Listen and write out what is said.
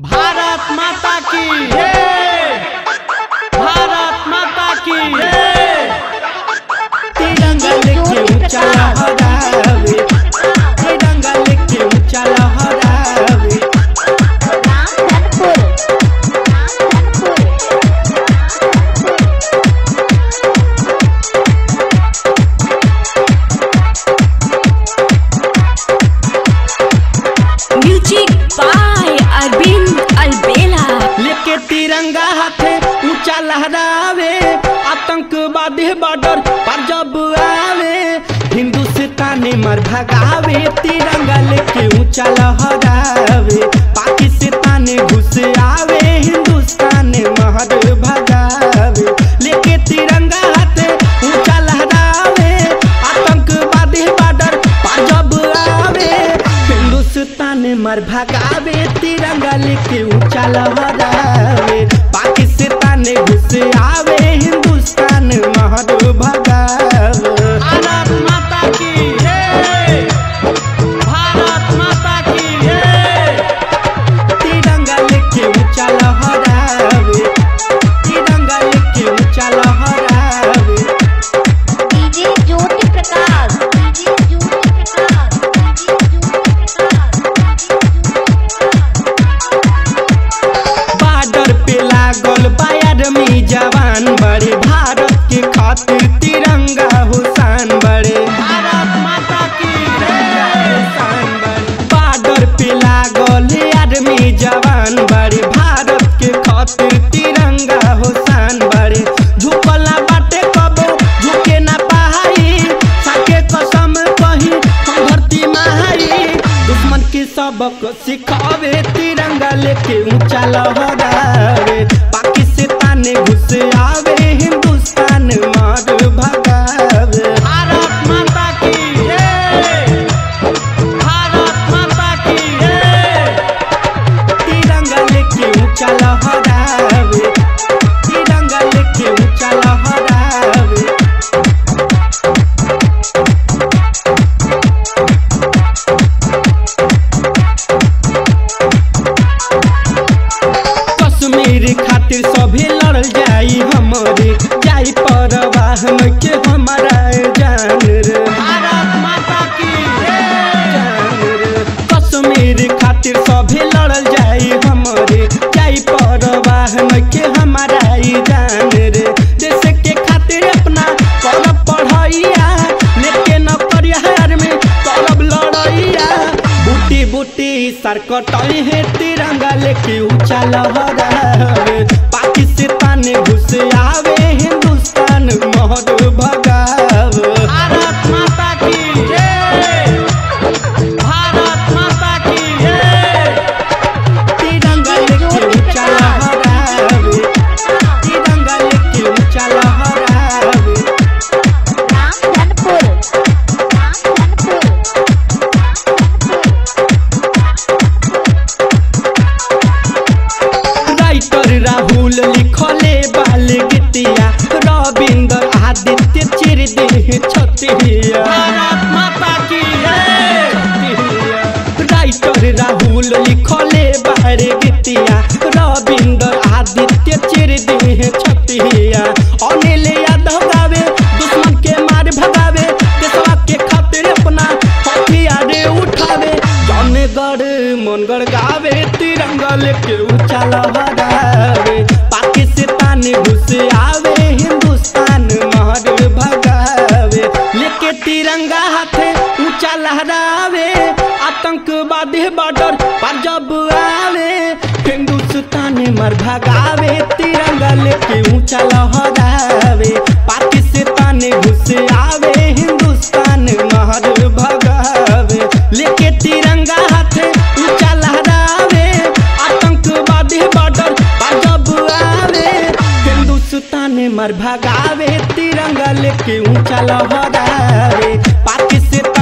भारत माता की भारत लहरावे, आतंकवादी बॉर्डर पर जब आवे, हिंदुस्तानी मर भगावे, तिरंगा लेके ऊँचा लहरावे, पाकिस्तान घुस आवे, हिंदुस्तान महर भगावे, लेके तिरंगा हाथे ऊँचा लहरावे, आतंकवादी बॉर्डर पर जब आवे, हिंदुस्तान मर भगावे, तिरंगा लेके ऊँचा लहरावे जवान बड़े भारत के खातिर तिरंगा हुसान सबक सिखावे तिरंगा लेके ऊँचा लहरावे पाकिस्तान घुस आवे हिंदुस्तान मार भगावे। भारत माता की जय। भारत माता की जय। तिरंगा लेके ऊँचा लहरावे लड़ल जाई हमरे। जाई परवाह के हमारा जान रे। कश्मीर खातिर सभी लड़ल जाई हमरे। जाई परवाह के हमारा जान रे। देश के खातिर अपना करब पढ़ैया लेके नौकरिया में करब लड़ैया बूटी बूटी सर कटई है तिरंगा लेके ऊँचा लहरावे चिर छतिया राइटर राहुल लिखले बाल गीतिया रविंद्र आदित्य चिर देह छतिया। अनिल यादव गावे दुश्मन के मार भगावे देशवा के खातिर अपना हथियार उठावे। जाने गढ़ मनगढ़ गावे तिरंगा लेके ऊँचा लहरावे पाकिस्तान घुस आवे हिंदुस्तान बॉर्डर पर जब आवे हिंदुस्तान मर भगावे तिरंगा लेके ऊँचा लहरावे पाकिस्तान घुस आवे, हिंदुस्तान महर भगावे, लेके तिरंगा हाथे ऊँचा लहरावे, आतंकवादी बॉर्डर पर जब आवे हिंदुस्तान मर भगावे तिरंगा लेके ऊँचा लहरावे पाकिस्तान